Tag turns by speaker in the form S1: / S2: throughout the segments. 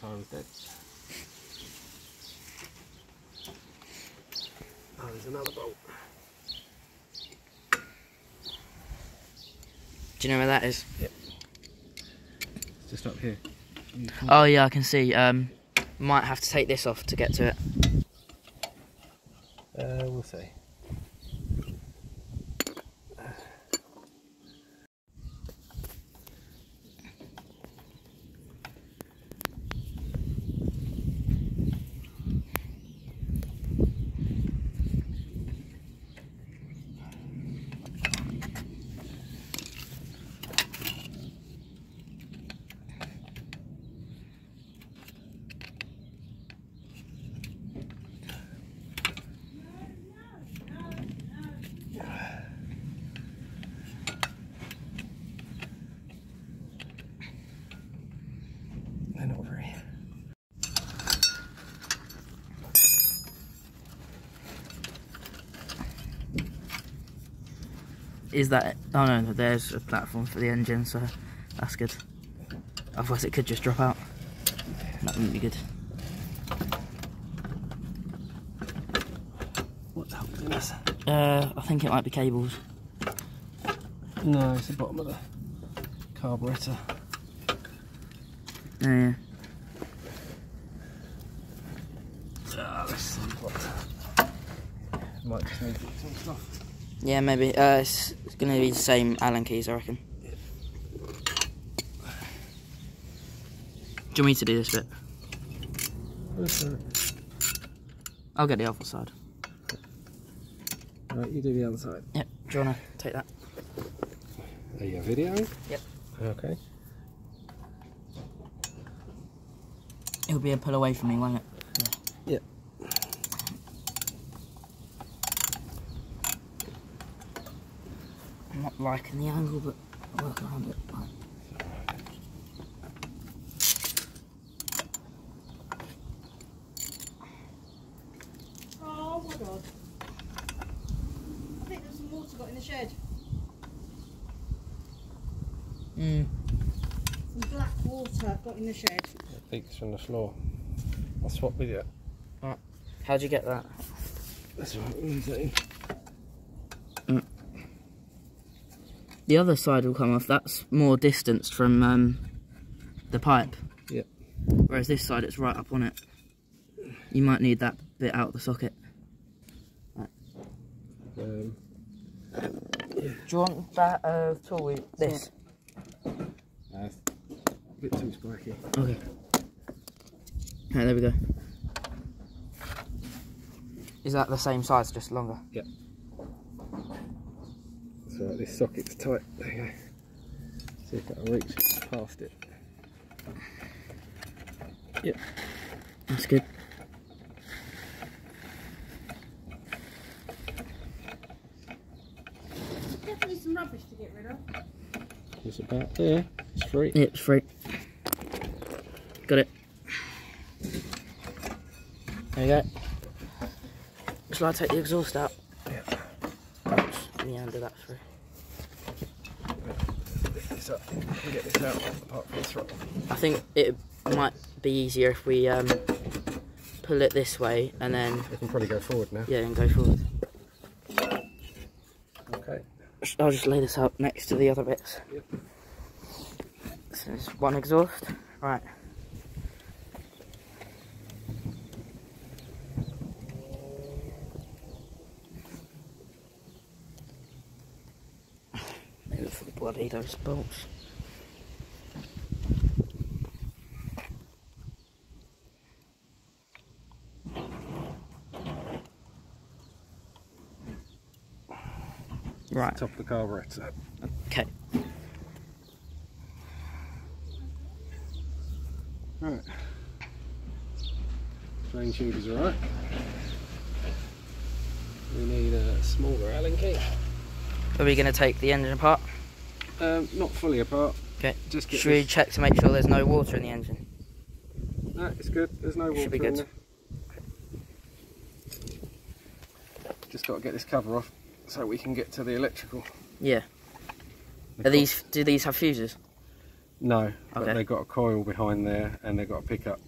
S1: tire was dead. Oh, there's another bolt.
S2: Do you know where that is?
S1: It's just up here.
S2: Oh yeah, I can see. Um, might have to take this off to get to it.
S1: Uh, we'll see.
S2: Is that? Oh no, there's a platform for the engine, so that's good. Otherwise, it could just drop out. That wouldn't be good.
S1: What's happening this?
S2: Uh, I think it might be cables.
S1: No, it's the bottom of the carburetor.
S2: Yeah, yeah.
S1: Ah, let's see what. Might just need some stuff.
S2: Yeah, maybe. Uh, it's, it's going to be the same Allen keys, I reckon. Do you want me to do this bit? I'll get the other side.
S1: Right, you do the other side.
S2: Yep. Do you want to take that?
S1: Are you videoing?
S2: Yep.
S1: Okay.
S2: It'll be a pull away from me, won't it? I'm not liking the angle, but I'll work around it. Right.
S3: Oh my god. I think there's some water got in the shed.
S2: Mm.
S3: Some black water got in the shed.
S1: It leaks from the floor. I'll swap with you.
S2: How'd you get that?
S1: That's right, we'll use that in.
S2: The other side will come off. That's more distanced from um, the pipe.
S1: Yep.
S2: Whereas this side, it's right up on it. You might need that bit out of the socket.
S1: Um,
S2: Do you want that uh, tool? with This.
S1: that's a bit too spiky.
S2: Okay. Right, there we go. Is that the same size, just longer?
S1: So right, this socket's tight. There you go. See if that'll reach past it.
S2: Yep, that's good.
S3: Definitely some rubbish to get rid of.
S1: It's about there. It's free.
S2: Yeah, it's free. Got it. There you go. Shall I take the exhaust out?
S1: Yeah.
S2: Just meander that through.
S1: Lift this up. and Get this out apart from the throttle.
S2: I think it might be easier if we um, pull it this way and then,
S1: We can probably go forward now.
S2: yeah, and go forward.
S1: Okay.
S2: I'll just lay this out next to the other bits.
S1: Yep.
S2: So there's one exhaust. Right. Bloody those bolts. Right.
S1: Top of the carburetor.
S2: Okay.
S1: Right. Drain tube is alright. We need a smaller Allen key.
S2: Are we going to take the engine apart?
S1: Um, not fully apart.
S2: Okay.
S1: Just get
S2: Should we
S1: this.
S2: check to make sure there's no water in the engine?
S1: No, it's good. There's no water
S2: Should be good.
S1: Just got to get this cover off so we can get to the electrical.
S2: Yeah.
S1: The
S2: Are these? Do these have fuses?
S1: No, but they've got a coil behind there and they've got a pickup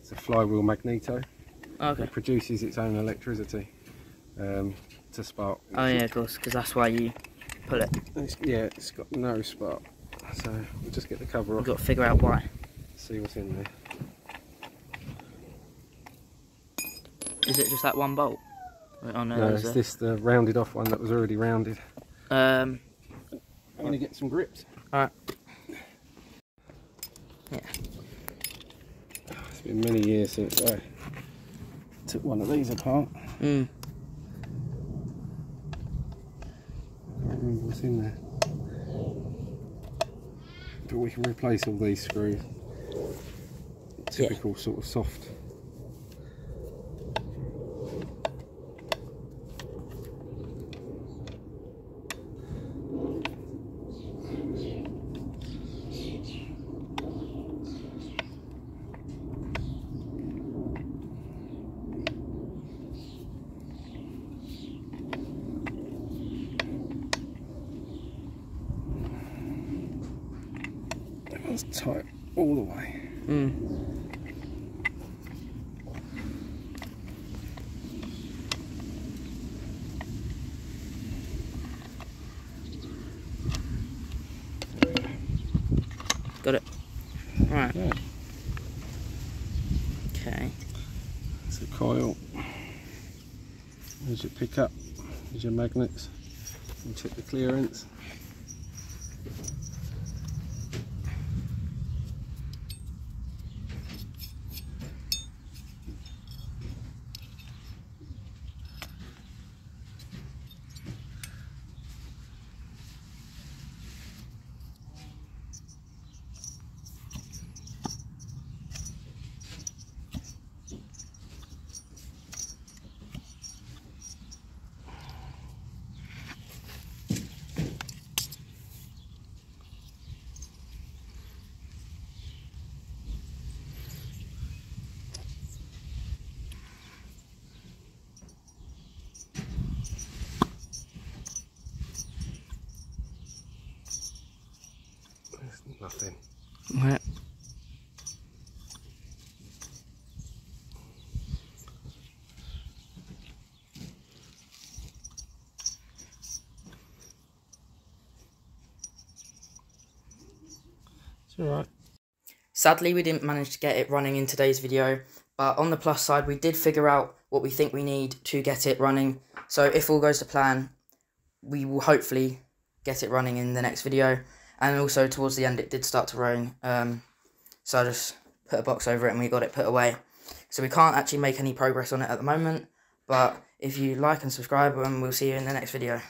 S1: It's a flywheel magneto.
S2: Okay.
S1: It produces its own electricity um, to spark.
S2: Oh yeah, of course, because that's why you pull it.
S1: It's, yeah, it's got no spark. So we'll just get the cover off.
S2: We've got to figure out why.
S1: see what's in there.
S2: Is it just that one bolt? Oh no,
S1: No, it's
S2: a-
S1: this the rounded off one that was already rounded.
S2: Um,
S1: I'm going to get some grips.
S2: Alright. Yeah.
S1: It's been many years since I took one of these apart.
S2: mm,
S1: I can't remember what's in there. But we can replace all these screws. Typical sort of soft. That one's tight all the way.
S2: mm. Got it. Alright.
S1: Yeah.
S2: Okay.
S1: It's a coil. There's your pickup. There's your magnets. And check the clearance. There's nothing.
S2: Right.
S1: It's alright.
S2: Sadly, we didn't manage to get it running in today's video, but on the plus side, we did figure out what we think we need to get it running. So if all goes to plan, we will hopefully get it running in the next video. And also towards the end, it did start to rain, um, so I just put a box over it and we got it put away. So we can't actually make any progress on it at the moment, but if you like and subscribe, and we'll see you in the next video.